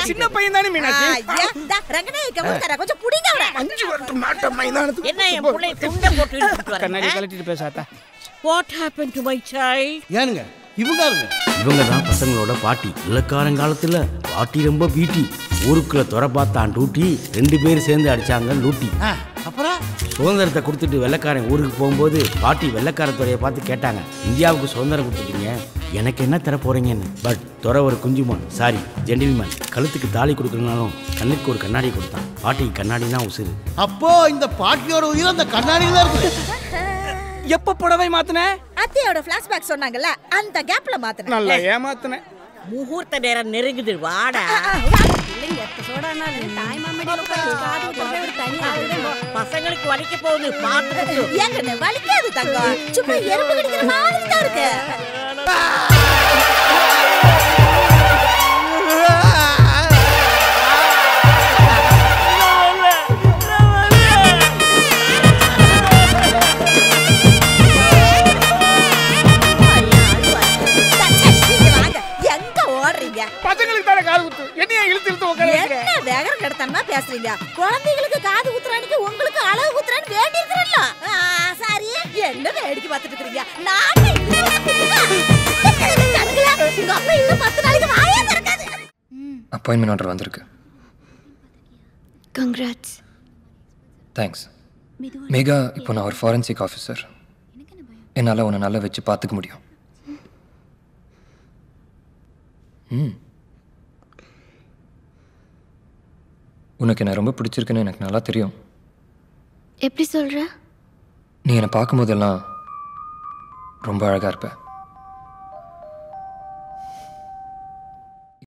தானே மீனாட்சி? ஐயா, தா, ரங்கநாயக்க ஊர்க்காரா, கொஞ்சம் புடிங்க அவரை. அஞ்சு வருஷம் மாட்ட மைதானத்துக்கு என்ன என் பிள்ளை துண்டை போட்டு கண்ணாடி வரேன் கழட்டிட்டு பேசாத்தா what happen to my child ஏனுங்க இவங்க இவங்க தான் பசங்களோட பாட்டி. இலக்காரங்காலத்துல பாட்டி ரொம்ப பீட்டி. ஊருக்குள்ள துறை பார்த்தான் டூட்டி ரெண்டு பேரும் சேர்ந்து அடிச்சாங்க லூட்டி. அப்புறம்? சுதந்திரத்தை கொடுத்துட்டு வெள்ளைக்காரன் ஊருக்கு போகும்போது பாட்டி வெள்ளைக்கார துறையை பார்த்து கேட்டாங்க. இந்தியாவுக்கு சுதந்திரம் கொடுத்துட்டீங்க. எனக்கு என்ன தர போறீங்கன்னு. பட் துறை ஒரு குஞ்சுமான் சாரி ஜென்டில்மேன் கழுத்துக்கு தாலி கொடுக்கறனாலும் கண்ணுக்கு ஒரு கண்ணாடி கொடுத்தான். பாட்டிக்கு கண்ணாடி தான் உசுறு. அப்போ இந்த பாட்டியோட உயிர் அந்த கண்ணாடியில் தான் இருக்குது எப்ப புடவை மாத்தின? அத்தையோட flashback சொன்னாங்கல்ல அந்த கேப்ல மாத்தினேன் நல்லா ஏமாத்தினேன் முகூர்த்த நேரம் நெருங்குது வாடா. பசங்களுக்கு வலிக்க போகுது பார்த்து ஏங்க வலிக்காது தங்கம் சும்மா எறும்பு கடிக்கிற மாதிரி தான் இருக்கு ஓடுறீங்க பசங்களுக்கு தானே காது குத்து? என்னைய இழுத்து இழுத்து உட்கார வைக்கிற என்ன வேகர கடத்தனமா பேசுறீங்க? குழந்தைகளுக்கு காது குத்துறானிக்கு உங்களுக்கு அழகு குத்துறான்னு வேண்டி இருக்கிறல்ல சாரி. என்ன வேடிக்கை பார்த்துட்டு இருக்கீங்க நான் உங்க அப்பா இன்னும் பத்து நாளைக்கு வாயே திறக்காது. அப்பாயின்மெண்ட் ஆர்டர் வந்திருக்கு. கங்க்ராட்ஸ் தேங்க்ஸ் மேகா இப்போ நான் ஒரு ஃபாரன்சிக் ஆஃபீஸர் என்னால் உன்னை நல்லா வச்சு பார்த்துக்க முடியும் ம் உனக்கு என்ன ரொம்ப பிடிச்சிருக்குன்னு எனக்கு நல்லா தெரியும். எப்படி சொல்ற? நீ என்னை பார்க்கும்போதெல்லாம் ரொம்ப அழகாக இருப்ப.